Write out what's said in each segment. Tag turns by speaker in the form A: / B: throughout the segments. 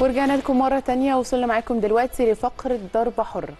A: ورجعنا لكم مرة تانية. وصلنا معاكم دلوقتي لفقرة ضربة حرة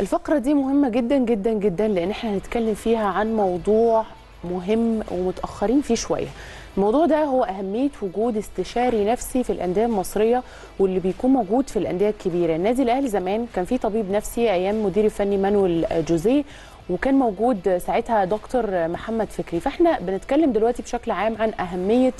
A: الفقرة دي مهمة جدا جدا جدا لأن إحنا هنتكلم فيها عن موضوع مهم ومتأخرين فيه شوية. الموضوع ده هو أهمية وجود استشاري نفسي في الأندية المصرية واللي بيكون موجود في الأندية الكبيرة. النادي الأهلي زمان كان فيه طبيب نفسي أيام مدير الفني مانويل جوزيه وكان موجود ساعتها دكتور محمد فكري. فاحنا بنتكلم دلوقتي بشكل عام عن أهمية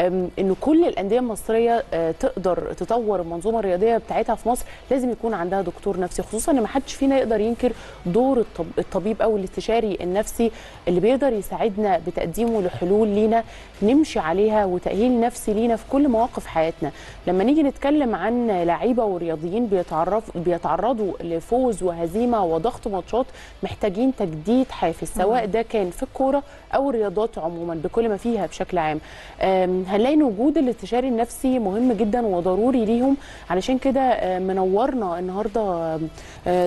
A: إن كل الأندية المصرية تقدر تطور المنظومة الرياضية بتاعتها في مصر. لازم يكون عندها دكتور نفسي خصوصا إن ما حدش فينا يقدر ينكر دور الطبيب أو الاستشاري النفسي اللي بيقدر يساعدنا بتقديمه لحلول لينا نمشي عليها وتأهيل نفسي لينا في كل مواقف حياتنا. لما نيجي نتكلم عن لعيبة ورياضيين بيتعرف بيتعرضوا لفوز وهزيمة وضغط ماتشات محتاجين تجديد حافز سواء ده كان في الكورة أو الرياضات عموما بكل ما فيها بشكل عام. هنلاقي ان وجود الاستشاري النفسي مهم جدا وضروري ليهم. علشان كده منورنا النهارده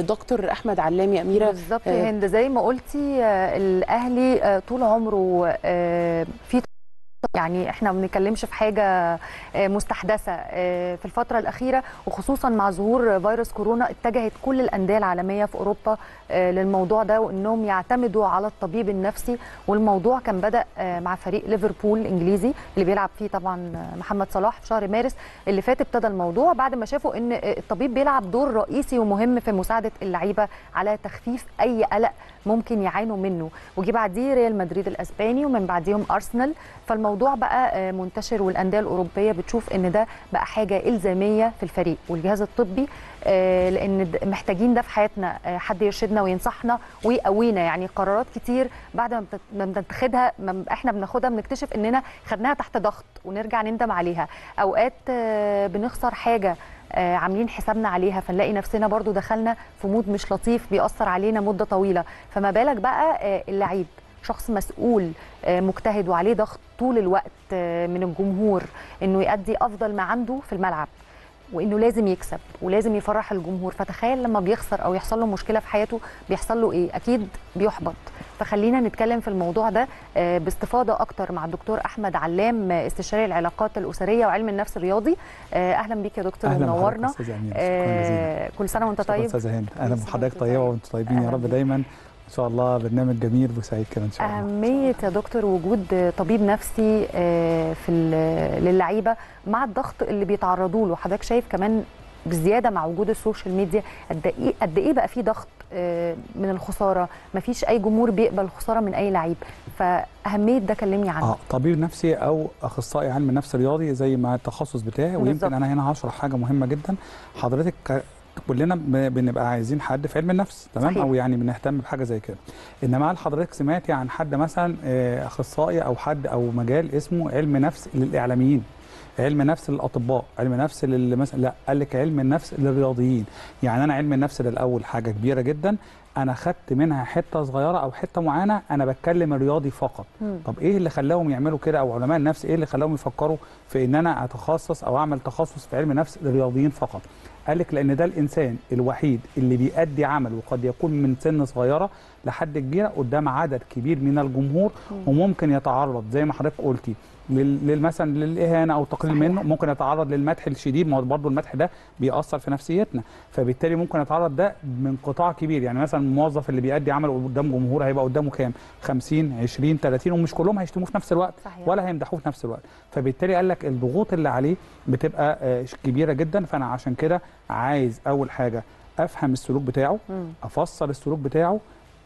A: دكتور أحمد علامي أميرة
B: بالظبط يا هند. زي ما قلتي الأهلي طول عمره في يعني إحنا ما بنتكلمش في حاجة مستحدثة في الفترة الأخيرة وخصوصا مع ظهور فيروس كورونا اتجهت كل الأندية العالمية في أوروبا للموضوع ده وإنهم يعتمدوا على الطبيب النفسي. والموضوع كان بدأ مع فريق ليفربول الانجليزي اللي بيلعب فيه طبعا محمد صلاح في شهر مارس. اللي فات ابتدى الموضوع بعد ما شافوا إن الطبيب بيلعب دور رئيسي ومهم في مساعدة اللعيبة على تخفيف أي قلق ممكن يعانوا منه. وجي بعديه ريال مدريد الأسباني ومن بعديهم أرسنال. فالموضوع بقى منتشر والأندية الأوروبية بتشوف إن ده بقى حاجة إلزامية في الفريق. والجهاز الطبي لأن محتاجين ده في حياتنا. حد يرشدنا وينصحنا ويقوينا. يعني قرارات كتير بعد ما بنتخذها إحنا بناخدها بنكتشف إننا خدناها تحت ضغط ونرجع نندم عليها. أوقات بنخسر حاجة عاملين حسابنا عليها فنلاقي نفسنا برضو دخلنا في مود مش لطيف بيأثر علينا مدة طويلة. فما بالك بقى اللعيب شخص مسؤول مجتهد وعليه ضغط طول الوقت من الجمهور إنه يؤدي أفضل ما عنده في الملعب. وإنه لازم يكسب ولازم يفرح الجمهور. فتخيل لما بيخسر أو يحصل له مشكلة في حياته بيحصل له إيه؟ أكيد بيحبط. فخلينا نتكلم في الموضوع ده باستفاضة أكتر مع الدكتور أحمد علام استشاري العلاقات الأسرية وعلم النفس الرياضي. أهلا بيك يا دكتور منورنا.
C: آه
B: كل سنة وأنت طيب.
C: أستاذة هند أهلا بحضرتك طيبة وأنتم طيبين يا رب دايما. إن شاء الله برنامج جميل وسعيد كده إن شاء الله.
B: أهمية يا دكتور وجود طبيب نفسي في للعيبة مع الضغط اللي بيتعرضوا له. حضرتك شايف كمان بزيادة مع وجود ال social media قد إيه قد إيه بقى في ضغط من الخسارة؟ مفيش أي جمهور بيقبل الخسارة من أي لعيب. فأهمية ده كلمني عنه.
C: آه طبيب نفسي أو أخصائي علم نفس رياضي زي ما التخصص بتاعي ويمكن أنا هنا هشرح حاجة مهمة جدا. حضرتك كلنا بنبقى عايزين حد في علم النفس تمام؟ صحيح. أو يعني بنهتم بحاجة زي كده. إنما هل حضرتك سمعتي عن حد مثلا أخصائي أو حد أو مجال اسمه علم نفس للإعلاميين علم نفس للأطباء علم نفس لل مثلا؟ لا قال لك علم النفس للرياضيين. يعني أنا علم النفس للاول حاجة كبيرة جدا. أنا خدت منها حتة صغيرة أو حتة معينة أنا بتكلم الرياضي فقط. م. طب إيه اللي خلاهم يعملوا كده؟ أو علماء النفس إيه اللي خلاهم يفكروا في إن أنا أتخصص أو أعمل تخصص في علم نفس للرياضيين فقط؟ قال لك لأن ده الإنسان الوحيد اللي بيأدي عمل وقد يكون من سن صغيرة لحد كبيرة قدام عدد كبير من الجمهور. وممكن يتعرض زي ما حضرتك قلتي مثلا للإهانة أو التقليل منه ممكن يتعرض للمدح الشديد ما هو برضه المدح ده بيأثر في نفسيتنا. فبالتالي ممكن يتعرض ده من قطاع كبير. يعني مثلا الموظف اللي بيأدي عمل قدام جمهور هيبقى قدامه كام؟ 50 20 30 ومش كلهم هيشتموه في نفس الوقت صحيح. ولا هيمدحوه في نفس الوقت. فبالتالي قال لك الضغوط اللي عليه بتبقى كبيرة جدا. فأنا عشان كده عايز أول حاجة أفهم السلوك بتاعه أفسر السلوك بتاعه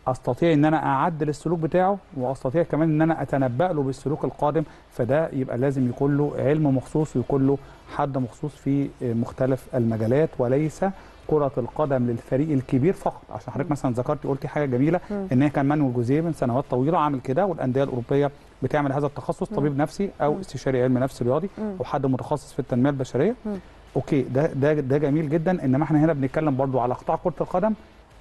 C: أستطيع إن أنا أعدل السلوك بتاعه وأستطيع كمان إن أنا أتنبأ له بالسلوك القادم فده يبقى لازم يكون له علم مخصوص ويكون له حد مخصوص في مختلف المجالات وليس كرة القدم للفريق الكبير فقط. عشان حضرتك مثلا ذكرتي قلتي حاجة جميلة إن هي كان مانويل جوزيه من سنوات طويلة عامل كده والأندية الأوروبية بتعمل هذا التخصص طبيب نفسي أو استشاري علم نفس رياضي أو حد متخصص في التنمية البشرية. أوكي ده ده ده جميل جدا. إنما إحنا هنا بنتكلم برضو على قطاع كرة القدم.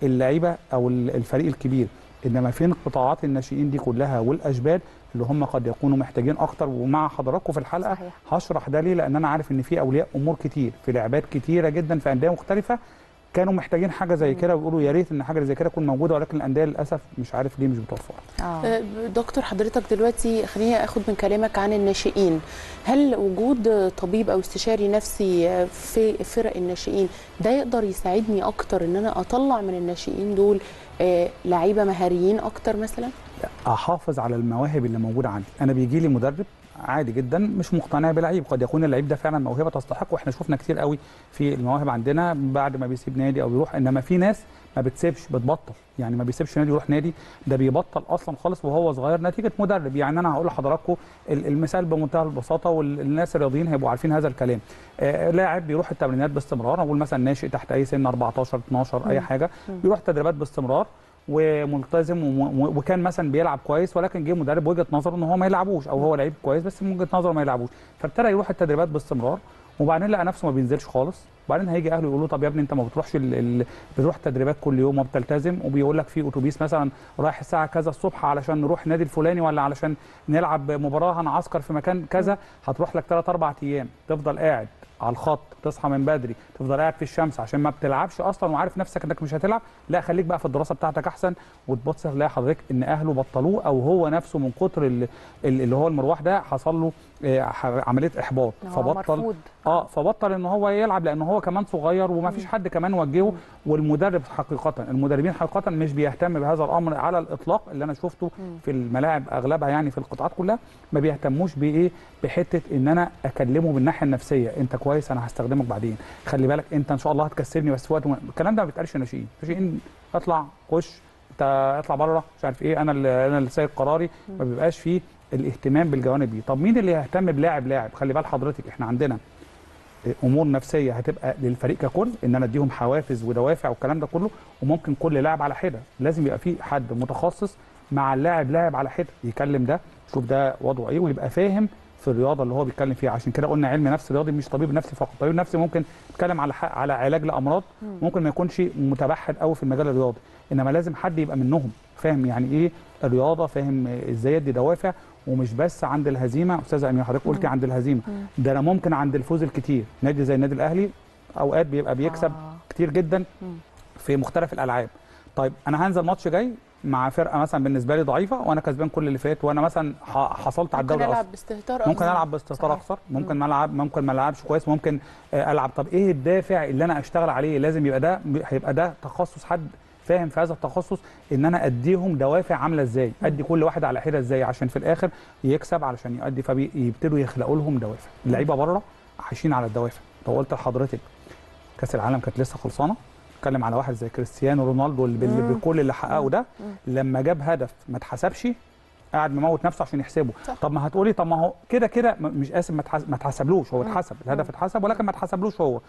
C: اللعيبة أو الفريق الكبير إنما فين قطاعات الناشئين دي كلها والأشبال اللي هم قد يكونوا محتاجين أكتر ومع حضراتكم في الحلقة
B: صحيح.
C: هشرح ده ليه لأن أنا عارف إن في أولياء أمور كتير في لعبات كتيرة جدا في أندية مختلفة كانوا محتاجين حاجة زي كده ويقولوا يا ريت إن حاجة زي كده تكون موجودة ولكن الأندية للأسف مش عارف ليه مش بتوفرها
A: آه. دكتور حضرتك دلوقتي خليني آخد من كلامك عن الناشئين. هل وجود طبيب أو استشاري نفسي في فرق الناشئين ده يقدر يساعدني أكتر إن أنا أطلع من الناشئين دول آه لعيبة مهاريين أكتر مثلا؟
C: أحافظ على المواهب اللي موجودة عندي. أنا بيجي لي مدرب عادي جدا مش مقتنع بلعيب قد يكون اللعيب ده فعلا موهبة تستحق وإحنا شفنا كتير قوي في المواهب عندنا بعد ما بيسيب نادي أو بيروح. إنما في ناس ما بتسيبش بتبطل. يعني ما بيسيبش نادي يروح نادي ده بيبطل أصلا خالص وهو صغير نتيجة مدرب. يعني أنا هقول لحضراتكم المثال بمنتهى البساطة والناس الرياضيين هيبقوا عارفين هذا الكلام. آه لاعب بيروح التمرينات باستمرار أقول مثلا ناشئ تحت أي سن 14 12 أي حاجة بيروح تدريبات باستمرار. وملتزم وكان مثلا بيلعب كويس ولكن جه مدرب وجهة نظره إن هو ما يلعبوش أو هو لعيب كويس بس من وجهة نظره ما يلعبوش. فابتدى يروح التدريبات باستمرار وبعدين لقى نفسه ما بينزلش خالص. وبعدين هيجي أهله يقولوا طب يا ابني أنت ما بتروحش ال... ال... بتروح التدريبات كل يوم وبتلتزم وبيقول لك في أتوبيس مثلا رايح الساعة كذا الصبح علشان نروح النادي الفلاني ولا علشان نلعب مباراة هنعسكر في مكان كذا هتروح لك 3 4 أيام تفضل قاعد. على الخط تصحى من بدري تفضل قاعد في الشمس عشان ما بتلعبش أصلا وعارف نفسك إنك مش هتلعب لا خليك بقى في الدراسة بتاعتك أحسن وتبص تلاقي حضرتك إن أهله بطلوه أو هو نفسه من كتر اللي, اللي هو المروح ده حصل له عملية إحباط.
B: فبطل مرفوض.
C: آه فبطل إن هو يلعب لأن هو كمان صغير وما فيش حد كمان وجهه والمدرب حقيقه المدربين حقيقه مش بيهتم بهذا الأمر على الإطلاق اللي أنا شفته في الملاعب أغلبها يعني في القطاعات كلها ما بيهتموش بإيه؟ بحتة إن أنا أكلمه بالناحيه النفسية. أنت كويس أنا هستخدمك بعدين. خلي بالك أنت إن شاء الله هتكسبني بس في وقت الكلام ده ما بيتقالش ناشئين ناشئين اطلع خش انت اطلع بره مش عارف إيه أنا اللي أنا اللي سايق قراري. ما بيبقاش فيه الاهتمام بالجوانب دي. طب مين اللي يهتم بلاعب لاعب؟ خلي بال حضرتك إحنا عندنا امور نفسيه هتبقى للفريق ككل ان أنا اديهم حوافز ودوافع والكلام ده كله وممكن كل لاعب على حده. لازم يبقى في حد متخصص مع اللاعب لاعب على حده يكلم ده شوف ده وضعه إيه ويبقى فاهم في الرياضه اللي هو بيتكلم فيها. عشان كده قلنا علم نفس رياضي مش طبيب نفسي فقط. طبيب نفسي ممكن يتكلم على على علاج لأمراض ممكن ما يكونش متبحر قوي في المجال الرياضي. إنما لازم حد يبقى منهم فاهم يعني إيه الرياضة فاهم إزاي يدي دوافع ومش بس عند الهزيمة. أستاذة امير حضرتك قلتي عند الهزيمة. ده أنا ممكن عند الفوز الكتير. نادي زي النادي الأهلي أوقات بيبقى بيكسب آه. كتير جدا في مختلف الألعاب. طيب أنا هنزل ماتش جاي مع فرقة مثلا بالنسبة لي ضعيفة وأنا كسبان كل اللي فات وأنا مثلا حصلت على الدوري
A: ممكن العب باستهتار
C: ممكن ألعب باستهتار أكثر. ممكن ما ألعب ممكن ما ألعبش كويس ممكن ألعب. طب إيه الدافع اللي أنا أشتغل عليه؟ لازم يبقى ده هيبقى ده تخصص حد فاهم في هذا التخصص إن أنا أديهم دوافع عاملة إزاي؟ أدي كل واحد على حدة إزاي؟ عشان في الآخر يكسب علشان يؤدي فبيبتدوا يخلقوا لهم دوافع. اللعيبة بره عايشين على الدوافع. طب قلت لحضرتك كأس العالم كانت لسه خلصانة؟ اتكلم على واحد زي كريستيانو رونالدو اللي بكل اللي حققه ده لما جاب هدف ما اتحسبش قاعد مموت نفسه عشان يحسبه. صح. طب ما هتقولي طب ما هو كده كده مش اسف ما اتحسبلوش. هو اتحسب الهدف اتحسب ولكن ما اتحسبلوش هو.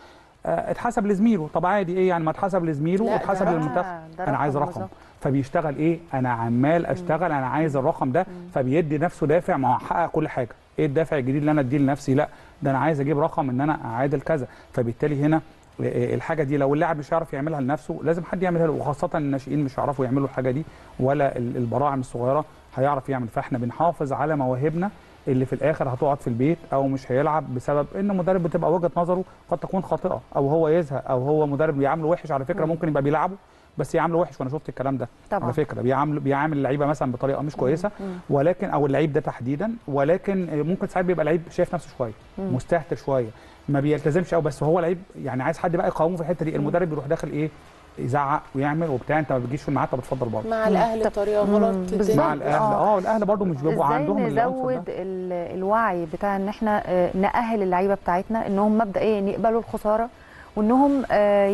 C: اتحسب لزميله. طب عادي إيه يعني ما اتحسب لزميله واتحسب للمنتخب؟ أنا عايز رقم فبيشتغل إيه؟ أنا عمال أشتغل أنا عايز الرقم ده. فبيدي نفسه دافع ما هو حقق كل حاجة. إيه الدافع الجديد اللي أنا أديه لنفسي؟ لا ده أنا عايز أجيب رقم إن أنا أعادل كذا. فبالتالي هنا الحاجة دي لو اللاعب مش هيعرف يعملها لنفسه لازم حد يعملها له. وخاصة الناشئين مش هيعرفوا يعملوا الحاجة دي ولا البراعم الصغيرة هيعرف يعمل. فإحنا بنحافظ على مواهبنا اللي في الآخر هتقعد في البيت أو مش هيلعب بسبب إن مدرب بتبقى وجهة نظره قد تكون خاطئة أو هو يزهق أو هو مدرب بيعامله وحش. على فكرة ممكن يبقى بيلعبه بس يعامله وحش وأنا شفت الكلام ده
B: طبعا.
C: على فكرة. بيعامل بيعامل اللعيبة مثلا بطريقة مش كويسة ولكن أو اللعيب ده تحديدا ولكن ممكن ساعات بيبقى لعيب شايف نفسه شوية مستهتر شوية ما بيلتزمش قوي بس هو لعيب يعني عايز حد بقى يقاومه في الحتة دي. المدرب بيروح داخل إيه؟ يزعق ويعمل وبتاع انت ما بتجيش في الميعاد طب اتفضل بره
A: مع الأهل بطريقة غلط
C: مع الأهل آه الأهل برضو مش بيبقوا عندهم
B: نزود الوعي بتاع إن إحنا نأهل اللعيبة بتاعتنا إنهم مبدئيا يقبلوا الخسارة وإنهم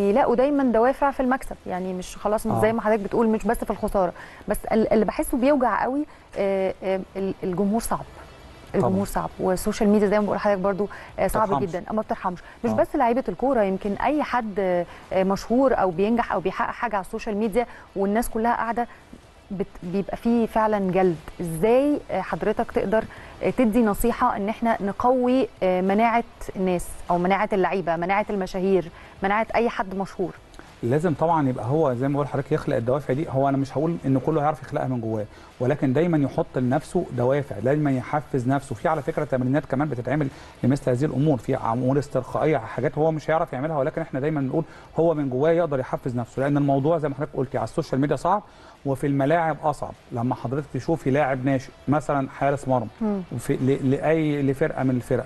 B: يلاقوا دايما دوافع في المكسب. يعني مش خلاص مش زي ما حضرتك بتقول مش بس في الخسارة. بس اللي بحسه بيوجع قوي الجمهور صعب. الجمهور صعب وال social media زي ما بقول لحضرتك برضو صعب
C: ترحمش.
B: جدا. ما بترحمش. مش بس لعيبة الكورة يمكن أي حد مشهور أو بينجح أو بيحقق حاجة على ال social media والناس كلها قاعدة بت بيبقى فيه فعلا جلد. إزاي حضرتك تقدر تدي نصيحة إن إحنا نقوي مناعة الناس أو مناعة اللعيبة مناعة المشاهير مناعة أي حد مشهور؟
C: لازم طبعا يبقى هو زي ما بقول لحضرتك يخلق الدوافع دي. هو أنا مش هقول إن كله هيعرف يخلقها من جواه ولكن دايما يحط لنفسه دوافع دايما يحفز نفسه. في على فكرة تمرينات كمان بتتعمل لمثل هذه الأمور في أمور استرخائية حاجات هو مش هيعرف يعملها ولكن إحنا دايما بنقول هو من جواه يقدر يحفز نفسه. لأن الموضوع زي ما حضرتك قلتي على ال social media صعب وفي الملاعب أصعب. لما حضرتك تشوفي لاعب ناشئ مثلا حارس مرمى لاي لفرقة من الفرق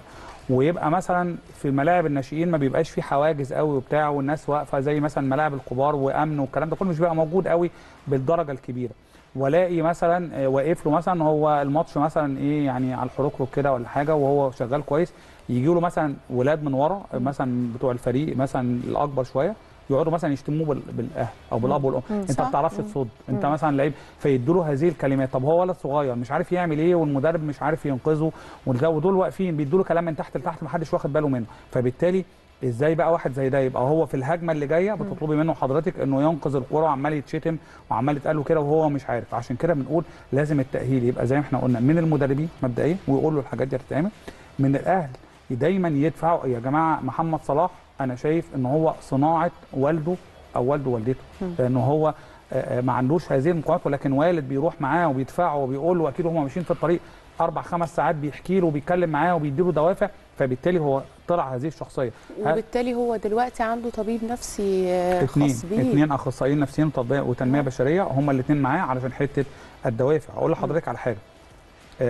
C: ويبقى مثلا في ملاعب الناشئين ما بيبقاش في حواجز قوي وبتاع والناس واقفة زي مثلا ملاعب الكبار وأمن والكلام ده كله مش بيبقى موجود قوي بالدرجة الكبيرة. والاقي مثلا آه، واقف له مثلا هو الماتش مثلا إيه يعني على الحروق كده ولا حاجة وهو شغال كويس يجي له مثلا ولاد من ورا آه، مثلا بتوع الفريق مثلا الأكبر شوية يقعدوا مثلا يشتموه بال- بالأهل أو بالأب والأم.
A: أنت.
C: ما بتعرفش تصد أنت مثلا لعيب فيدوا له هذه الكلمات. طب هو ولد صغير مش عارف يعمل إيه والمدرب مش عارف ينقذه ودول واقفين بيدوا له كلام من تحت لتحت ما حدش واخد باله منه. فبالتالي إزاي بقى واحد زي ده يبقى هو في الهجمة اللي جاية بتطلبي منه حضرتك إنه ينقذ الكورة وعمال يتشتم وعمال يتقال له كده وهو مش عارف. عشان كده بنقول لازم التأهيل يبقى زي ما إحنا قلنا من المدربين مبدئيا ويقول له الحاجات دي هتتعمل من الأهل دايما يدفعوا يا جماعة محمد صلاح أنا شايف إن هو صناعة والده أو والده ووالدته لأن هو آه، آه، ما عندوش هذه المقاومات ولكن والد بيروح معاه وبيدفعه وبيقول له أكيد هم ماشيين في الطريق أربع خمس ساعات بيحكي له وبيتكلم معاه وبيديله دوافع فبالتالي هو طلع هذه الشخصية.
A: وبالتالي هو دلوقتي عنده طبيب نفسي آه،
C: اثنين
A: خاص بيه.
C: اثنين أخصائيين نفسيين وتطبيق وتنمية بشرية هم الاثنين معاه علشان حتة الدوافع. أقول لحضرتك على حاجة.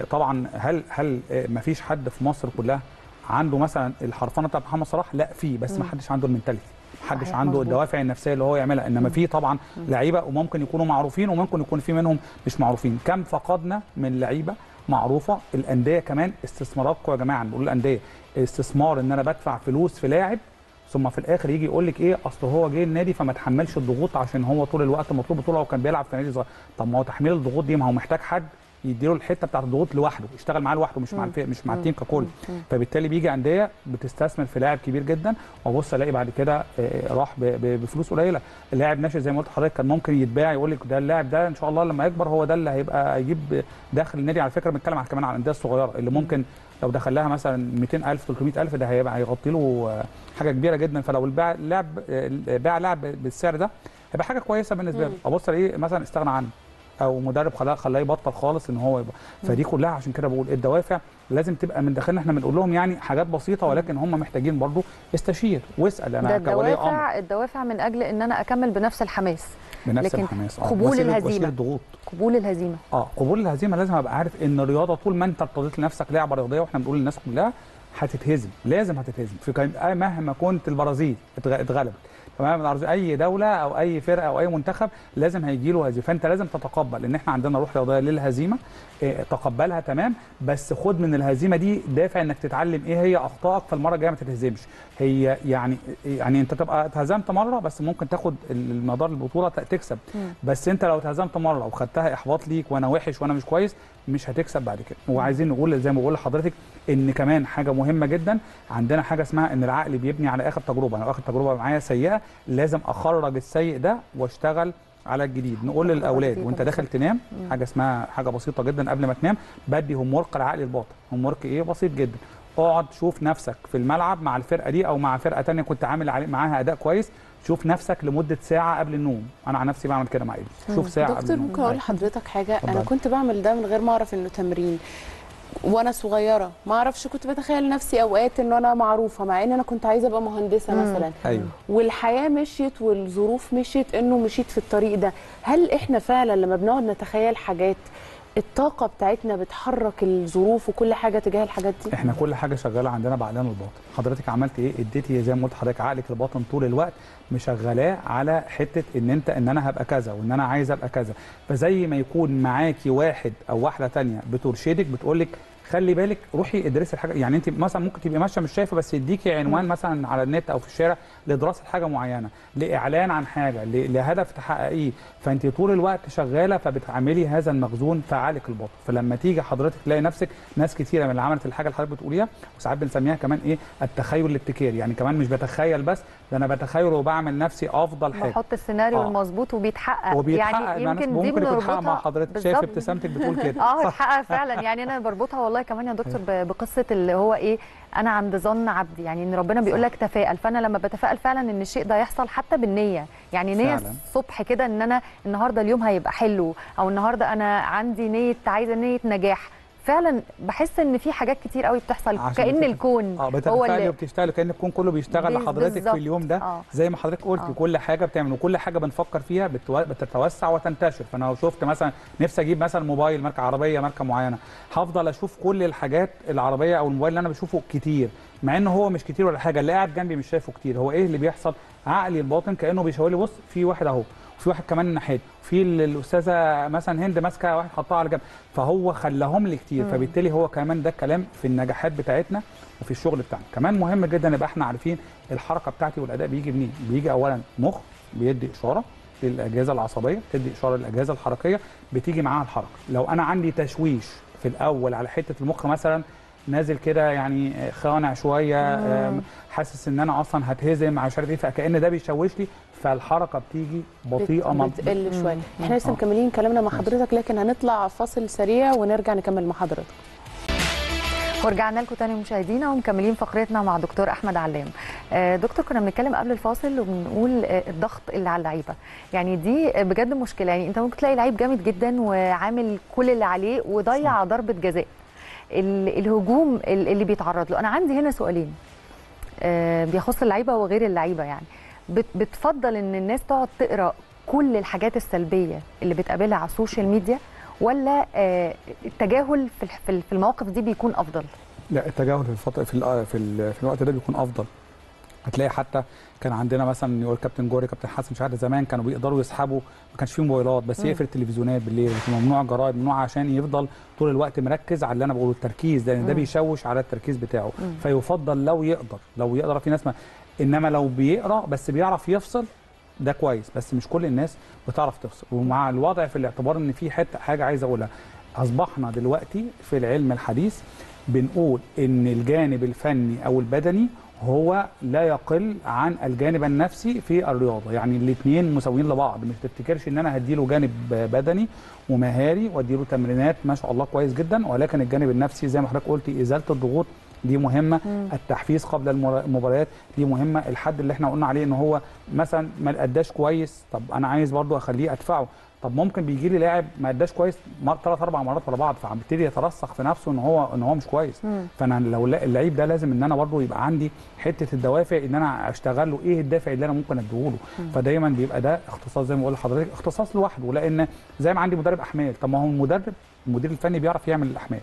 C: طبعا هل هل ما فيش حد في مصر كلها عنده مثلا الحرفنة بتاع محمد صلاح لا في بس ما حدش عنده المنتاليتي. ما حدش عنده. الدوافع النفسية اللي هو يعملها. إنما في طبعا لعيبة وممكن يكونوا معروفين وممكن يكون في منهم مش معروفين. كم فقدنا من لعيبة معروفة؟ الأندية كمان استثماراتكم يا جماعة. بنقول الأندية استثمار إن أنا بدفع فلوس في لاعب ثم في الآخر يجي يقول لك إيه؟ أصل هو جه النادي فما تحملش الضغوط عشان هو طول الوقت مطلوب. بطوله وكان بيلعب في نادي صغير. طب ما هو تحميل الضغوط دي ما هو محتاج حد يديله الحته بتاعت الضغوط لوحده يشتغل معاه لوحده مش مع مش مع التيم ككل. فبالتالي بيجي أندية بتستثمر في لاعب كبير جدا وأبص ألاقي بعد كده آه، راح ب- ب- بفلوس قليلة. اللاعب ناشئ زي ما قلت لحضرتك كان ممكن يتباع يقول لك ده اللاعب ده إن شاء الله لما يكبر هو ده اللي هيبقى يجيب داخل النادي. على فكرة بنتكلم على كمان على الأندية الصغيرة اللي ممكن لو دخل لها مثلا 200000 300000 ده هيبقى هيغطي له آه، حاجة كبيرة جدا. فلو الباع لاعب آه، باع لاعب بالسعر ده هيبقى حاجة كويسة بالنسبة له. أبص ألاقيه مثلا استغنى عنه. أو مدرب خلاه خلاه يبطل خالص ان هو يبقى فدي كلها عشان كده بقول الدوافع لازم تبقى من داخلنا. إحنا بنقول لهم يعني حاجات بسيطة ولكن هم محتاجين برضو استشير.
B: واسأل
C: أنا كولي أمر.
B: الدوافع الدوافع من أجل إن أنا أكمل بنفس الحماس.
C: بنفس
B: لكن
C: الحماس آه.
B: قبول
C: وسيلة-
B: الهزيمة.
C: وسيله ضغوط
B: قبول الهزيمة.
C: آه قبول الهزيمة لازم أبقى عارف إن الرياضة طول ما أنت ارتضيت لنفسك لعبة رياضية وإحنا بنقول للناس كلها هتتهزم لازم هتتهزم. في مهما كنت البرازيل اتغ- اتغلبت. تمام؟ الأرز- أي دولة أو أي فرقة أو أي منتخب لازم هيجي له هزيمة. فأنت لازم تتقبل إن إحنا عندنا روح رياضية للهزيمة. إيه تقبلها تمام. بس خد من الهزيمة دي دافع إنك تتعلم إيه هي أخطائك فالمره الجاية ما تتهزمش. هي يعني يعني أنت تبقى اتهزمت مرة بس ممكن تاخد المدار البطوله تكسب. بس أنت لو اتهزمت مرة وخدتها إحباط ليك وأنا وحش وأنا مش كويس مش هتكسب بعد كده. وعايزين نقول زي ما بقول لحضرتك إن كمان حاجة مهمة جدا عندنا حاجة اسمها إن العقل بيبني على آخر تجربة. أنا آخر تجربة معايا سيئة لازم أخرج السيء ده وأشتغل على الجديد. نقول
B: للأولاد
C: وأنت داخل تنام حاجة اسمها حاجة بسيطة جدا قبل ما تنام بدي هوم ورك العقل الباطن. هوم ورك إيه؟ بسيط جدا. اقعد شوف نفسك في الملعب مع الفرقة دي أو مع فرقة تانية كنت عامل معاها أداء كويس شوف نفسك لمدة ساعة قبل النوم. أنا عن نفسي بعمل كده مع ايدي شوف ساعة قبل
A: دكتور ممكن
C: أقول.
A: لحضرتك حاجة؟ أنا
C: اتفضلي.
A: كنت بعمل ده من غير ما أعرف إنه تمرين. وأنا صغيرة ما أعرفش كنت بتخيل نفسي أوقات إن أنا معروفة مع إن أنا كنت عايزة أبقى مهندسة
B: مم.
A: مثلا.
C: أيوه.
A: والحياة مشيت والظروف مشيت إنه مشيت في الطريق ده. هل إحنا فعلا لما بنقعد نتخيل حاجات الطاقة بتاعتنا بتحرك الظروف وكل حاجة تجاه الحاجات دي؟
C: إحنا كل حاجة شغالة عندنا بعقلنا الباطن. حضرتك عملت إيه؟ اديتي زي ما قلت حضرتك عقلك الباطن طول الوقت مشغلاه على حتة ان انت ان أنا هبقى كذا وان أنا عايز ابقى كذا. فزي ما يكون معاكي واحد أو واحدة تانية بترشدك بتقول لك خلي بالك روحي ادرسي الحاجة. يعني انت مثلا ممكن تبقي ماشية مش شايفة بس يديكي عنوان مثلا على النت أو في الشارع لدراسة حاجة معينة لإعلان عن حاجة لهدف تحققيه فأنت طول الوقت شغالة فبتعملي هذا المخزون في عقلك الباطن. فلما تيجي حضرتك تلاقي نفسك ناس كتيرة من اللي عملت الحاجة اللي حضرتك بتقوليها وساعات بنسميها كمان إيه؟ التخيل الابتكاري. يعني كمان مش بتخيل بس ده أنا بتخيل وبعمل نفسي أفضل حاجة.
B: بحط السيناريو
C: آه.
B: المظبوط وبيتحقق.
C: وبيتحقق
B: يعني يمكن دي
C: ممكن اتحقق مع حضرتك. شايف. ابتسامتك بتقول كده. آه.
B: اتحقق فعلا. يعني أنا بربطها والله كمان يا دكتور ب- بقصة اللي هو إيه؟ أنا عند ظن عبدي يعني ان ربنا بيقول لك تفائل. فانا لما بتفائل فعلا ان الشيء ده يحصل حتى بالنية. يعني نية
C: فعلاً.
B: الصبح كده ان أنا النهارده اليوم هيبقى حلو أو النهارده أنا عندي نية عايزة نية نجاح. فعلا بحس إن في حاجات كتير قوي بتحصل
C: كأن
B: الكون
C: آه
B: هو اللي
C: وبتشتغلي كأن الكون كله بيشتغل لحضرتك. في اليوم ده
B: آه.
C: زي ما حضرتك قلتي
B: آه.
C: كل حاجة بتعمل وكل حاجة بنفكر فيها بتو- بتتوسع وتنتشر فأنا لو شفت مثلا نفسي أجيب مثلا موبايل ماركة عربية ماركة معينة هفضل أشوف كل الحاجات العربية أو الموبايل اللي أنا بشوفه كتير مع ان هو مش كتير ولا حاجة اللي قاعد جنبي مش شايفه كتير هو إيه اللي بيحصل عقلي الباطن كأنه بيشاور لي بص في واحد أهو وفي واحد كمان الناحيه دي في ال- الأستاذة مثلا هند ماسكة واحد حطها على جنب. فهو خلاهم لي كتير. فبالتالي هو كمان ده الكلام في النجاحات بتاعتنا وفي الشغل بتاعنا. كمان مهم جدا نبقى إحنا عارفين الحركة بتاعتي والأداء بيجي منين. بيجي اولا مخ بيدي إشارة للأجهزة العصبية بتدي إشارة للأجهزة الحركية بتيجي معاها الحركة. لو أنا عندي تشويش في الأول على حتة المخ مثلا نازل كده يعني خانع شوية حاسس إن أنا أصلا هتهزم مش عارف إيه فكأن ده بيشوش لي فالحركة بتيجي بطيئة
A: بتقل شوية. إحنا لسه
C: آه.
A: مكملين كلامنا مع حضرتك لكن هنطلع فاصل سريع ونرجع نكمل مع حضرتك.
B: ورجعنا لكم تاني مشاهدينا ومكملين فقرتنا مع دكتور أحمد علام. آه، دكتور كنا بنتكلم قبل الفاصل وبنقول آه، الضغط اللي على اللعيبة. يعني دي بجد مشكلة. يعني انت ممكن تلاقي لعيب جامد جدا وعامل كل اللي عليه وضيع ضربة جزاء. ال- الهجوم ال- اللي بيتعرض له. أنا عندي هنا سؤالين بيخص اللعيبة وغير اللعيبة يعني. بتفضل إن الناس تقعد تقرأ كل الحاجات السلبية اللي بتقابلها على ال social media ولا آه، التجاهل في المواقف دي بيكون أفضل؟
C: لا التجاهل في الفترة في ال- في, ال- في الوقت ده بيكون أفضل. هتلاقي حتى كان عندنا مثلا يقول كابتن جوهري كابتن حسن شحاته زمان كانوا بيقدروا يسحبوا ما كانش فيه موبايلات بس يقفل التلفزيونات بالليل ممنوع الجرايد ممنوع عشان يفضل طول الوقت مركز على اللي أنا بقوله التركيز لأن ده بيشوش على التركيز بتاعه. فيفضل لو يقدر لو يقدر. في ناس ما إنما لو بيقرأ بس بيعرف يفصل ده كويس. بس مش كل الناس بتعرف تفصل. ومع الوضع في الاعتبار إن في حتة حاجة عايز أقولها. أصبحنا دلوقتي في العلم الحديث بنقول إن الجانب الفني أو البدني هو لا يقل عن الجانب النفسي في الرياضة. يعني الاثنين مساويين لبعض. مش تفتكرش إن أنا هديله جانب بدني ومهاري وأديله تمرينات ما شاء الله كويس جدا ولكن الجانب النفسي زي ما حضرتك قلتي إزالة الضغوط دي مهمة التحفيز قبل المباريات دي مهمة الحد اللي إحنا قلنا عليه إن هو مثلا ما اداش كويس طب أنا عايز برضو أخليه أدفعه. طب ممكن بيجي لي لاعب ما اداش كويس ثلاث أربع مرات ورا بعض فبيبتدي يترسخ في نفسه إن هو إن هو مش كويس. فأنا لو اللعيب ده لازم إن أنا برضو يبقى عندي حتة الدوافع إن أنا اشتغل له إيه الدافع اللي أنا ممكن أديهوله. فدايما بيبقى ده اختصاص زي ما بقول لحضرتك اختصاص لوحده لأن زي ما عندي مدرب أحمال طب ما هو المدرب المدير الفني بيعرف يعمل الأحمال.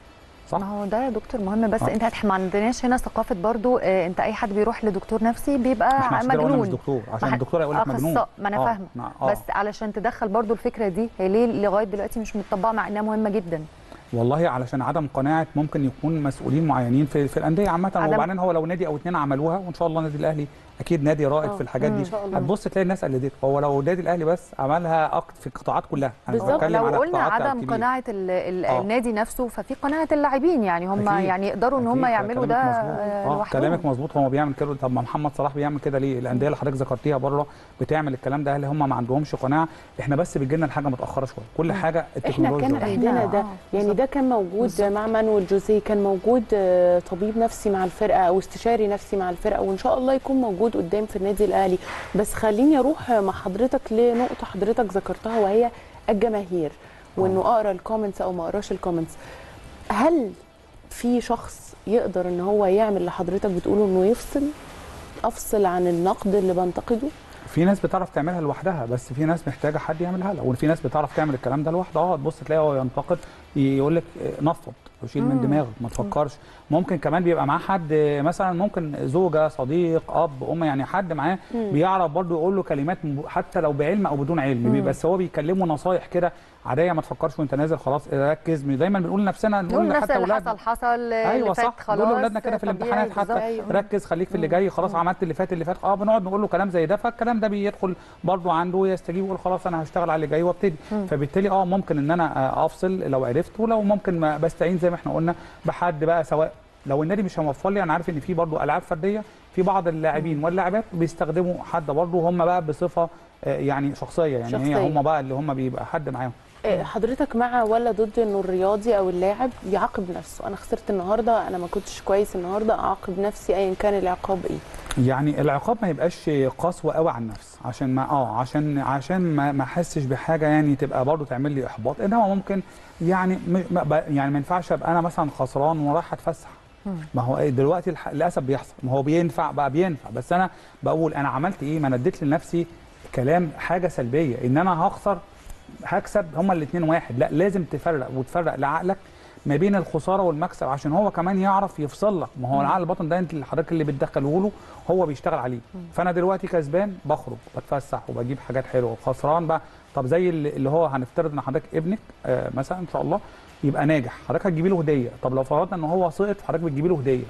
C: صح؟
B: ما هو ده يا دكتور مهم بس
C: آه.
B: انت ما عندناش هنا ثقافة برضو آه، انت اي حد بيروح لدكتور نفسي بيبقى
C: مش
B: مجنون.
C: دكتور عشان الدكتور هيقول لك مجنون.
B: أخصائي، ما أنا
C: آه، فاهمة. آه.
B: بس علشان تدخل برضو الفكرة دي هي ليه لغاية دلوقتي مش متطبقة مع إنها مهمة جدا؟
C: والله علشان عدم قناعة ممكن يكون مسؤولين معينين في, في الأندية
B: عامة
C: وبعدين هو لو نادي أو اتنين عملوها وإن شاء الله النادي الأهلي أكيد نادي رائد
A: آه،
C: في الحاجات
A: مم،
C: دي. هتبص تلاقي الناس قلدته هو لو النادي الأهلي بس عملها في القطاعات كلها.
A: بالظبط.
C: بتكلم
B: لو
C: على
B: قلنا عدم. قناعة
C: آه.
B: النادي نفسه ففي قناعة اللاعبين. يعني هم. يعني يقدروا إن هم يعملوا
C: كلامك
B: ده
C: مظبوط.
B: آه،
C: آه
B: لوحدهم.
C: كلامك مظبوط. هو بيعمل كده. طب ما محمد صلاح بيعمل كده ليه؟ الأندية اللي حضرتك ذكرتيها بره بتعمل الكلام ده. هل هم ما عندهمش قناعة؟ إحنا بس بتجي لنا الحاجة متأخرة شوية. كل حاجة
A: إحنا
C: التكنولوجيا
A: كان
C: والله.
A: عندنا
B: إحنا-
A: ده.
B: آه،
A: يعني. ده كان موجود مع مانويل جوزيه كان موجود آه، طبيب نفسي مع الفرقة أو استشاري نفسي مع الفرقة وإن شاء الله يكون موجود قدام في النادي الأهلي. بس خليني أروح مع حضرتك لنقطة حضرتك ذكرتها وهي الجماهير وإنه أقرأ ال comments أو ما أقراش ال comments هل في شخص يقدر إن هو يعمل اللي حضرتك بتقوله إنه يفصل؟ أفصل عن النقد اللي بنتقده؟
C: في ناس بتعرف تعملها لوحدها بس في ناس محتاجة حد يعملها لها وفي ناس بتعرف تعمل الكلام ده لوحدها آه تبص تلاقي هو ينتقد يقول لك نفض. وشيل من دماغك ما تفكرش. ممكن كمان بيبقى معاه حد مثلا ممكن زوجة صديق أب أم يعني حد معاه بيعرف برضه يقول له كلمات حتى لو بعلم أو بدون علم. بس هو بيكلمه نصايح كده عادية ما تفكرش وانت نازل خلاص ركز دايما بنقول لنفسنا
B: نقول
C: حتى
B: اللي حصل حصل أيوه
C: صح.
B: خلاص
C: نقول لأولادنا كده في الامتحانات حتى. ركز خليك في اللي جاي خلاص عملت اللي فات اللي فات. آه بنقعد نقول له كلام زي ده فالكلام ده بيدخل برضه عنده يستجيب ويقول خلاص أنا هشتغل على اللي جاي وابتدي. فبالتالي آه ممكن إن أنا آه، أفصل لو عرفت ولو ممكن ما بستعين زي ما إحنا قلنا بحد بقى سواء لو النادي مش هيوفر لي. أنا عارف إن في برضه ألعاب فردية في بعض اللاعبين واللاعبات بيستخدموا حد برضه هم بقى بصفة آه، يعني شخصية يعني هي
A: شخصية.
C: هم بقى اللي هم بيبقى حد معاهم.
A: حضرتك مع ولا ضد إنه الرياضي أو اللاعب يعاقب نفسه؟ أنا خسرت النهارده أنا ما كنتش كويس النهارده أعاقب نفسي ايا كان العقاب إيه؟
C: يعني العقاب ما يبقاش قسوة قوي على النفس عشان ما آه عشان عشان ما ما أحسش بحاجة يعني تبقى برضه تعمل لي إحباط انما ممكن يعني ما يعني ما ينفعش أبقى أنا مثلا خسران ورايح أتفسح. ما هو إيه دلوقتي للأسف بيحصل ما هو بينفع بقى بينفع بس أنا بقول أنا عملت إيه؟ ما أنا اديت لنفسي كلام حاجة سلبية إن أنا هخسر هكسب هما الاثنين واحد. لا لازم تفرق وتفرق لعقلك ما بين الخسارة والمكسب عشان هو كمان يعرف يفصل لك. ما هو العقل الباطن ده انت اللي حضرتك اللي بتدخله له هو بيشتغل عليه. فأنا دلوقتي كسبان بخرج بتفسح وبجيب حاجات حلوة خسران بقى. طب زي اللي اللي هو هنفترض إن حضرتك ابنك آه مثلا إن شاء الله يبقى ناجح. حضرتك هتجيبي له هدية. طب لو فرضنا إن هو سقط حضرتك بتجيبي له هدية.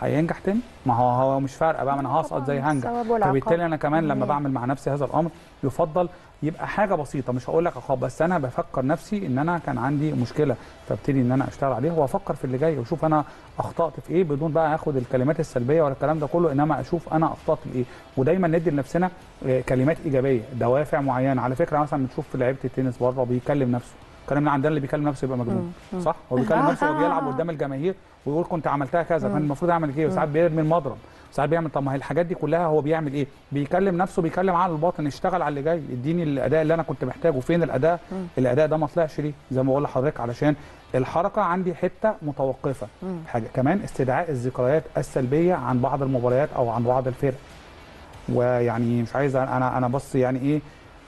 C: هينجح تاني؟ ما هو هو مش فارقة بقى ما أنا هسقط زي هنجح. فبالتالي أنا كمان لما. بعمل مع نفسي هذا الأمر يفضل يبقى حاجة بسيطة. مش هقول لك عقاب بس أنا بفكر نفسي إن أنا كان عندي مشكلة فابتدي إن أنا أشتغل عليها وأفكر في اللي جاي وأشوف أنا أخطأت في إيه بدون بقى آخد الكلمات السلبية ولا الكلام ده كله إنما أشوف أنا أخطأت في إيه. ودايما ندي لنفسنا آه، كلمات إيجابية دوافع معينة. على فكرة مثلا بنشوف في لعيبة التنس بره بيكلم نفسه. كلامنا عندنا اللي بيكلم نفسه يبقى مجنون صح؟ هو بيكلم نفسه وهو بيلعب قدام الجماهير ويقول كنت عملتها كذا فأنا المفروض أعمل إيه؟ وساعات بيرمي المضرب ساعات بيعمل طب ما هي الحاجات دي كلها هو بيعمل إيه؟ بيكلم نفسه بيكلم عقل الباطن اشتغل على اللي جاي اديني الأداء اللي أنا كنت محتاجه. فين الأداء؟ الأداء ده ما طلعش ليه زي ما بقول لحضرتك علشان الحركة عندي حتة متوقفة. حاجة كمان استدعاء الذكريات السلبية عن بعض المباريات أو عن بعض الفرق. ويعني مش عايز أنا أنا بس يعني إيه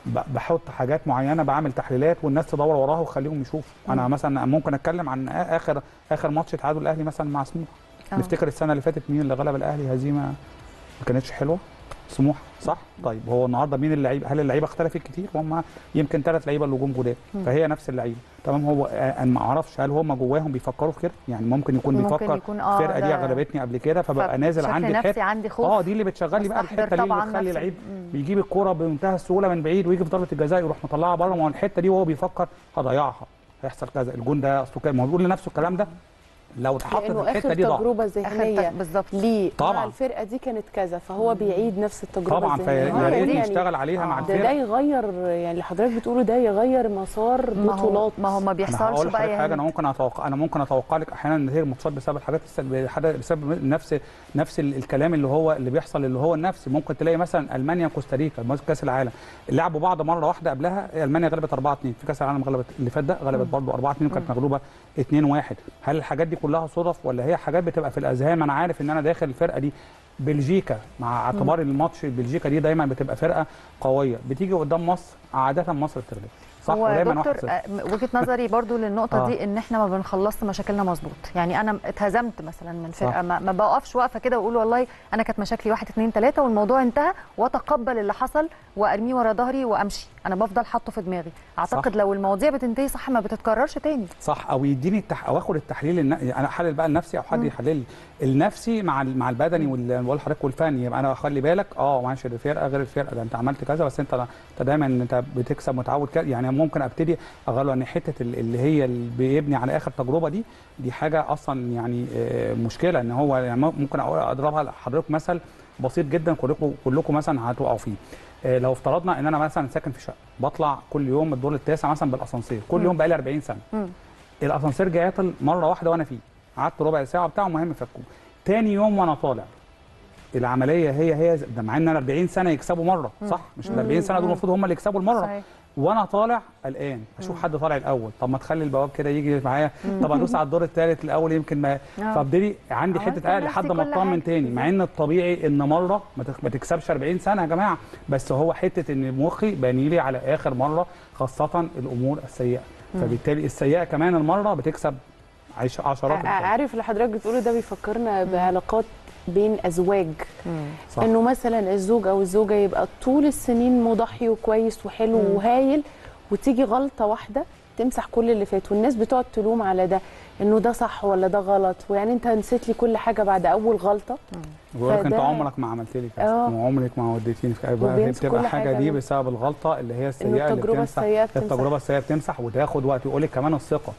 C: بحط حاجات معينة بعمل تحليلات والناس تدور وراها وخليهم يشوفوا. أنا مثلا ممكن أتكلم عن آخر آخر ماتش تعادل الأهلي مثلا مع سموحة.
B: آه.
C: نفتكر السنة اللي فاتت مين اللي غلب الأهلي؟ هزيمة ما كانتش حلوة. سموحة صح؟ طيب هو النهارده مين اللعيبه هل اللعيبة اختلفت كتير؟ هم يمكن ثلاث لعيبة اللي جم جداد. فهي نفس اللعيبة. تمام هو أنا ما أعرفش هل هم جواهم بيفكروا في كده؟ يعني ممكن يكون
B: ممكن
C: بيفكر
B: يكون آه
C: الفرقه دي غلبتني قبل كده فببقى نازل عندي الحته
B: عندي خوف
C: آه دي اللي بتشغل لي بقى الحتة اللي بتخلي
B: نفس-
C: لعيب
B: مم.
C: بيجيب الكوره بمنتهى السهولة من بعيد ويجي في ضربة الجزاء يروح مطلعها بره ما هو الحتة دي وهو بيفكر هضيعها هيحصل كذا الجون ده اصله كده ما هو بيقول لنفسه الكلام ده. لو اتحط في الحتة
A: اخر
C: دي ضاع
A: تجربة
B: ذهنية. بالظبط.
A: ليه؟
C: طبعاً.
A: مع الفرقة دي كانت كذا فهو بيعيد نفس التجربة
C: طبعا فيا
A: آه،
C: ريت
A: يعني
C: يشتغل عليها مع
A: ده ده
C: الفرقه
A: يغير يعني اللي حضرتك بتقوله ده يغير مسار
B: ما هو
A: بطولات.
B: ما هو ما
C: أنا
B: بيحصلش
C: هقول
B: بقى
C: لحضرتك حاجة
B: يعني.
C: أنا ممكن أتوقع أنا ممكن أتوقع لك أحيانا نتيجه الماتشات بسبب الحاجات بسبب نفس نفس ال- الكلام اللي هو اللي بيحصل اللي هو النفسي. ممكن تلاقي مثلا ألمانيا وكوستاريكا كأس العالم. لعبوا بعض مرة واحدة قبلها ألمانيا غلبت 4 2 في كأس العالم غلبت اللي فات ده غلبت برضه 4 2 وكانت مغلوبة 2 1 هل الحاجات دي كلها صدف ولا هي حاجات بتبقى في الأذهان؟ أنا عارف إن أنا داخل الفرقة دي بلجيكا مع اعتبار الماتش بلجيكا دي دايما بتبقى فرقة قوية. بتيجي قدام مصر عادة مصر بتغلب صح؟
B: هو دكتور
C: 1-0.
B: آه، وجهة نظري برضو للنقطة
C: آه.
B: دي إن إحنا ما بنخلصش مشاكلنا مظبوط. يعني أنا اتهزمت مثلا من
C: فرقة.
B: ما, ما بقفش واقفة كده وأقول والله أنا كانت مشاكلي واحد اتنين تلاتة والموضوع انتهى وأتقبل اللي حصل وأرميه ورا ظهري وأمشي. أنا بفضل حاطه في دماغي. أعتقد
C: صح.
B: لو المواضيع بتنتهي صح ما بتتكررش تاني.
C: صح أو يديني التح... أو آخد التحليل الن... أنا أحلل بقى لنفسي أو حد يحلل النفسي مع ال... مع البدني وال... لحضرتك والفني. يبقى أنا خلي بالك آه معلش دي فرقه غير الفرقة ده أنت عملت كذا بس أنت أنت دايما أنت بتكسب متعود كذا يعني ممكن أبتدي اغلو إن حتة ال- اللي هي اللي بيبني على آخر تجربة دي دي حاجة أصلا يعني آه، مشكلة. إن هو يعني ممكن أضربها لحضرتك مثل بسيط جدا كلكم كلكم مثلا هتقعوا فيه. لو افترضنا ان أنا مثلا ساكن في شقة بطلع كل يوم الدور التاسع مثلا بالأسانسير كل يوم بقالي 40
B: سنة.
C: الأسانسير جه عطل مرة واحدة وأنا فيه. قعدت ربع ساعة بتاعه المهم فكوه تاني يوم وأنا طالع العملية هي هي ده مع إن أنا 40 سنة يكسبوا مرة صح؟ مش ال 40 سنة دول المفروض هم اللي يكسبوا المرة.
B: صحيح.
C: وأنا طالع قلقان. أشوف حد طالع الأول. طب ما تخلي البواب كده يجي معايا. طب ادوس على الدور الثالث الأول يمكن ما
B: آه.
C: فابتدي عندي
B: عملت
C: حتة قلق لحد ما اطمن. تاني مع إن الطبيعي إن مرة ما تك- ما تكسبش 40 سنة يا جماعة. بس هو حتة إن مخي باني لي على آخر مرة خاصة الأمور السيئة. فبالتالي السيئة كمان المرة بتكسب عش- عشرات.
A: عارف اللي حضرتك بتقوله ده بيفكرنا بعلاقات بين أزواج
C: صح.
A: إنه مثلا الزوج أو الزوجة يبقى طول السنين مضحي وكويس وحلو وهايل وتيجي غلطة واحدة تمسح كل اللي فات والناس بتقعد تلوم على ده إنه ده صح ولا ده غلط ويعني أنت نسيت لي كل حاجة بعد أول غلطة
C: بيقول لك
A: أنت
C: عمرك ما عملت لي كذا
A: آه.
C: وعمرك ما وديتيني في بتبقى
A: كل
C: حاجة
A: حاجة
C: دي. بسبب الغلطة اللي هي السيئة اللي
A: التجربة
C: بتمسح.
A: التجربة السيئة بتمسح
C: وتاخد وقت يقول لك كمان الثقة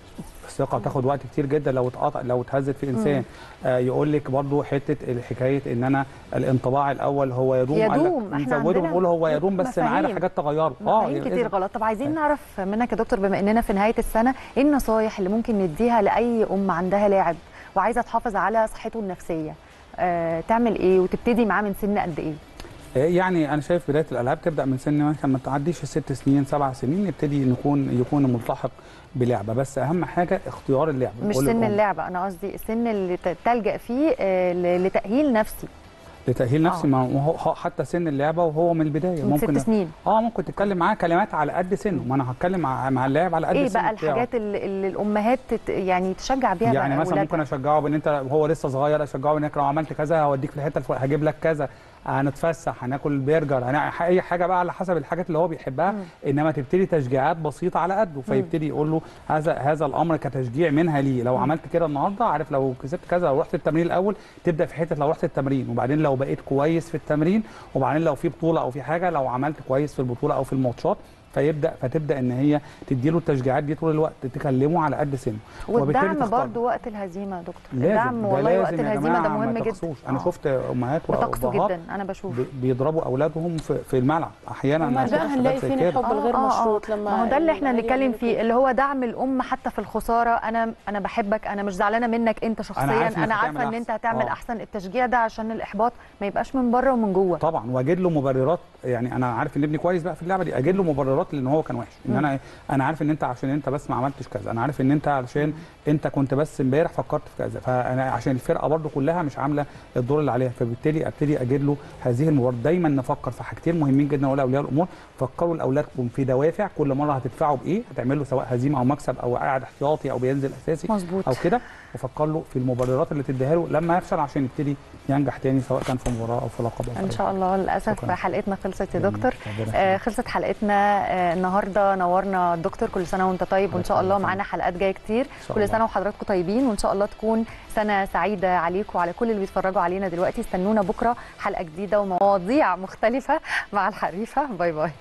C: الثقة بتاخد وقت كتير جدا لو اتقطع لو اتهزت في إنسان. آه يقول لك برضو حتة حكاية إن أنا الانطباع الأول هو يدوم
B: يدوم. عندنا
C: ونقول هو يدوم بس معانا. حاجات تغيرت
B: مفاهيم كتير غلط. طب عايزين نعرف منك يا دكتور بما إننا في نهاية السنة إيه النصايح اللي ممكن نديها لأي أم عندها لاعب وعايزة تحافظ على صحته النفسية؟ آه تعمل إيه وتبتدي معاه من سن قد إيه؟
C: يعني أنا شايف بداية الألعاب تبدأ من سن مثلا ما تعديش الست سنين سبع سنين نبتدي نكون يكون ملتحق بلعبة بس أهم حاجة اختيار اللعبة
B: مش سن
C: للأم.
B: اللعبة أنا قصدي السن اللي تلجأ فيه آه لتأهيل نفسي
C: لتأهيل نفسي
B: آه.
C: ما هو حتى سن اللعبة وهو من البداية
B: من
C: ممكن
B: ست سنين
C: آه ممكن تتكلم معاه كلمات على قد سنه ما أنا هتكلم مع, اللاعب على قد
B: إيه
C: سنه
B: بقى. الحاجات اللي, اللي الأمهات تت يعني تشجع بيها
C: يعني مثلا؟ ممكن أشجعه بإن أنت هو لسه صغير أشجعه انك لو عملت كذا هوديك في الحته هجيب لك كذا هنتفسح هناكل برجر هنع... أي حاجة بقى على حسب الحاجات اللي هو بيحبها
B: مم.
C: إنما تبتدي تشجيعات بسيطة على قده فيبتدي يقول له هذا هذا الأمر كتشجيع منها ليه لو
B: مم.
C: عملت كده النهارده عارف لو كسبت كذا لو رحت التمرين الأول تبدأ في حتة لو رحت التمرين وبعدين لو بقيت كويس في التمرين وبعدين لو في بطولة أو في حاجة لو عملت كويس في البطولة أو في الماتشات فيبدا فتبدأ إن هي تديله التشجيعات دي طول الوقت تكلمه على قد سنه
B: والدعم. برضو وقت الهزيمة يا دكتور
C: لازم
B: الدعم
C: ده
B: والله وقت الهزيمة ده مهم جدا
C: تقصوش. أنا
B: آه.
C: شفت
B: أمهات
C: وأبهات
B: جدا أنا بشوف
C: بي- بيضربوا أولادهم في, في الملعب أحيانا
A: وما
C: أنا
A: ده هنلاقي فين. الحب الغير مشروط لما
B: ما هو ده اللي إحنا
A: يعملوا
B: فيه. اللي هو دعم الأم حتى في الخسارة أنا أنا بحبك أنا مش زعلانة منك أنت شخصيا أنا
C: هتعمل
B: عارفه إن أنت
C: أحسن.
B: هتعمل
C: آه.
B: أحسن التشجيع ده عشان الإحباط ما يبقاش من بره ومن جوه
C: طبعا واجد له مبررات يعني أنا عارف إن ابني كويس بقى في اللعبة دي اجد له مبررات لأن هو كان وحش.
B: إن.
C: أنا أنا عارف إن أنت عشان أنت بس ما عملتش كذا. أنا عارف إن أنت علشان أنت كنت بس إمبارح فكرت في كذا. فأنا عشان الفرقة برضو كلها مش عاملة الدور اللي عليها. فبالتالي أبتدي اجد له هذه المباراة. دايما نفكر في حاجتين مهمين جدا نقول لاولياء الأمور. فكروا لاولادكم في دوافع. كل مرة هتدفعوا بإيه؟ هتعمل له سواء هزيمة أو مكسب أو قاعد احتياطي أو بينزل أساسي
B: مظبوط.
C: أو كده. وفكر له في المبررات اللي تديها له لما يفشل عشان يبتدي ينجح تاني سواء كان في مباراة أو في لقب إن
B: شاء الله للأسف
C: شكراً.
B: حلقتنا خلصت يا. دكتور آه. خلصت حلقتنا آه النهارده نورنا الدكتور كل سنة وأنت طيب وإن شاء الله معانا حلقات جاية كتير كل. سنة وحضراتكم طيبين وإن شاء الله تكون سنة سعيدة عليكم وعلى كل اللي بيتفرجوا علينا دلوقتي استنونا بكرة حلقة جديدة ومواضيع مختلفة مع الحريفة باي باي